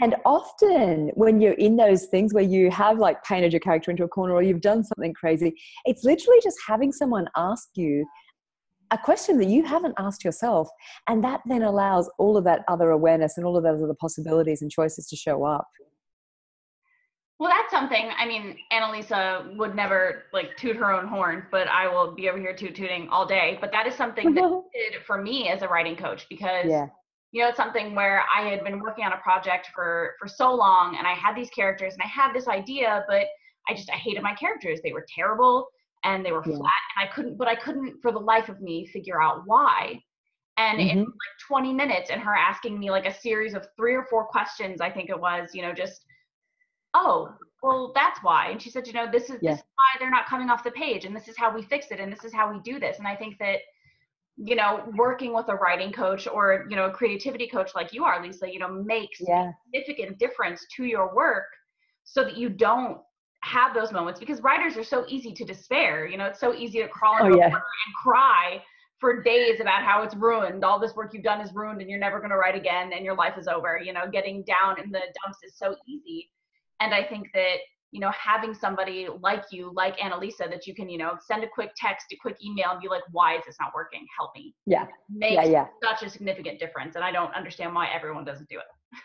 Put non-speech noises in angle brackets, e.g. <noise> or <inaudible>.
And often when you're in those things where you have like painted your character into a corner or you've done something crazy, it's literally just having someone ask you a question that you haven't asked yourself. And that then allows all of that other awareness and all of those other possibilities and choices to show up. Well, that's something. I mean, Annalisa would never like toot her own horn, but I will be over here toot tooting all day. But that is something that <laughs> did for me as a writing coach because yeah. You know it's something where I had been working on a project for for so long, and I had these characters and I had this idea, but I just I hated my characters. They were terrible and they were yeah. flat, and I couldn't. But I couldn't for the life of me figure out why. And mm-hmm. in like 20 minutes, and her asking me like a series of three or four questions, I think it was, you know, just oh, well, that's why. And she said, you know, this is, yeah. this is why they're not coming off the page, and this is how we fix it, and this is how we do this. And I think that, you know, working with a writing coach or you know a creativity coach like you are, Lisa, you know, makes yeah. significant difference to your work, so that you don't have those moments because writers are so easy to despair. You know, it's so easy to crawl into oh, yeah. and cry for days about how it's ruined. All this work you've done is ruined, and you're never going to write again, and your life is over. You know, getting down in the dumps is so easy and I think that, you know, having somebody like you, like Annalisa, that you can, you know, send a quick text, a quick email and be like, why is this not working? Help me. Yeah. Makes yeah, yeah. such a significant difference. And I don't understand why everyone doesn't do it. <laughs>